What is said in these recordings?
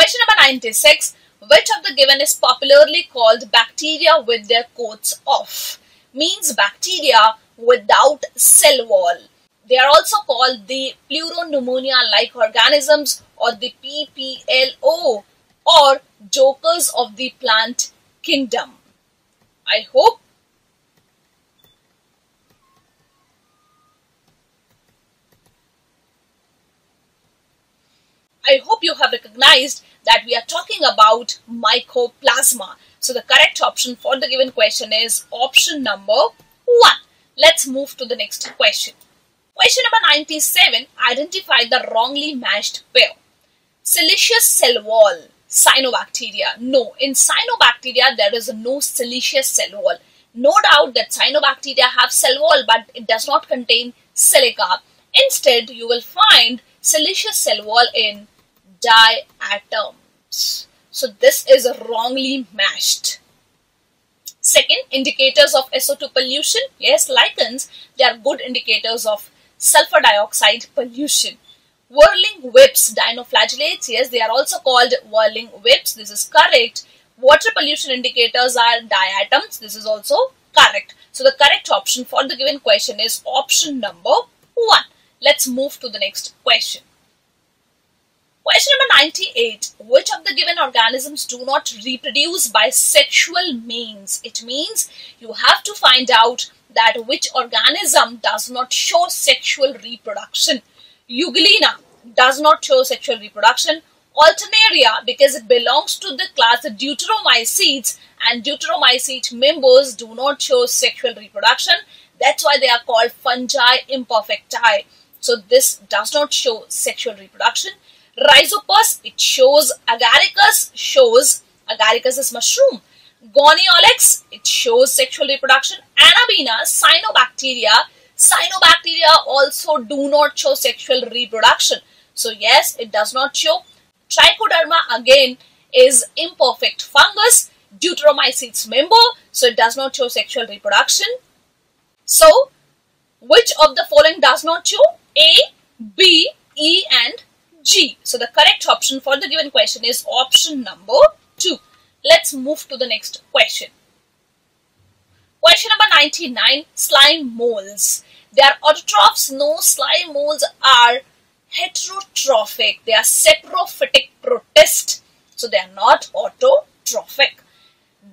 Question number 96. Which of the given is popularly called bacteria with their coats off? Means bacteria without cell wall. They are also called the pleuropneumonia-like organisms or the PPLO or jokers of the plant kingdom. I hope I hope you have recognized that we are talking about mycoplasma. So the correct option for the given question is option number 1. Let's move to the next question. Question number 97. Identify the wrongly matched pair. Siliceous cell wall, cyanobacteria. No, in cyanobacteria there is no siliceous cell wall. No doubt that cyanobacteria have cell wall but it does not contain silica. Instead, you will find siliceous cell wall in So this is wrongly matched. Second, indicators of SO2 pollution. Yes, lichens, they are good indicators of sulfur dioxide pollution. Whirling whips, dinoflagellates, yes, they are also called whirling whips. This is correct. Water pollution indicators are diatoms. This is also correct. So the correct option for the given question is option number 1. Let's move to the next question. Question number 98. Which of the given organisms do not reproduce by sexual means? It means you have to find out that which organism does not show sexual reproduction. Euglena does not show sexual reproduction. Alternaria because it belongs to the class Deuteromycetes and Deuteromycete members do not show sexual reproduction. That's why they are called fungi imperfecti. So this does not show sexual reproduction. Rhizopus, it shows Agaricus, shows Agaricus is mushroom. Gonyaulax, it shows sexual reproduction. Anabaena, cyanobacteria, cyanobacteria also do not show sexual reproduction. So yes, it does not show. Trichoderma again is imperfect fungus. Deuteromycetes member, so it does not show sexual reproduction. So, which of the following does not show? A, B, E and G. So the correct option for the given question is option number 2. Let's move to the next question. Question number 99. Slime molds. They are autotrophs. No, slime molds are heterotrophic. They are saprophytic protist. So they are not autotrophic.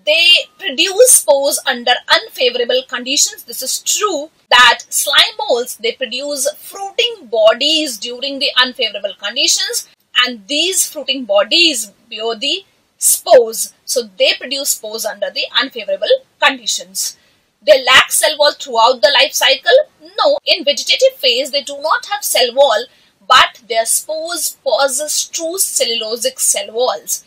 They produce spores under unfavorable conditions. This is true that slime molds, they produce fruiting bodies during the unfavorable conditions and these fruiting bodies bear the spores. So they produce spores under the unfavorable conditions. They lack cell wall throughout the life cycle. No, in vegetative phase they do not have cell wall but their spores possess true cellulosic cell walls.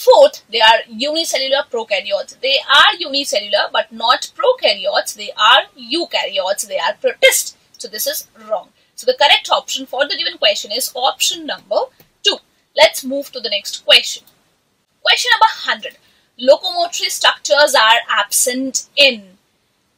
Fourth, they are unicellular prokaryotes. They are unicellular but not prokaryotes. They are eukaryotes. They are protists. So this is wrong. So the correct option for the given question is option number 2. Let's move to the next question. Question number 100. Locomotory structures are absent in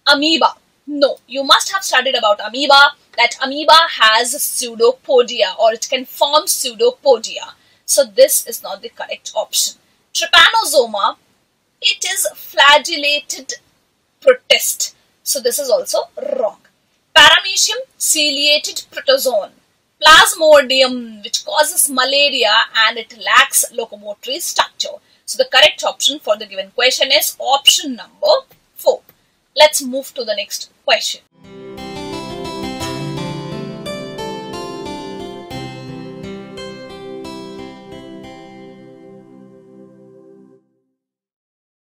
amoeba. No, you must have studied about amoeba that amoeba has pseudopodia or it can form pseudopodia. So this is not the correct option. Trypanosoma, it is flagellated protist. So this is also wrong. Paramecium, ciliated protozoan. Plasmodium, which causes malaria and it lacks locomotory structure. So the correct option for the given question is option number 4. Let's move to the next question.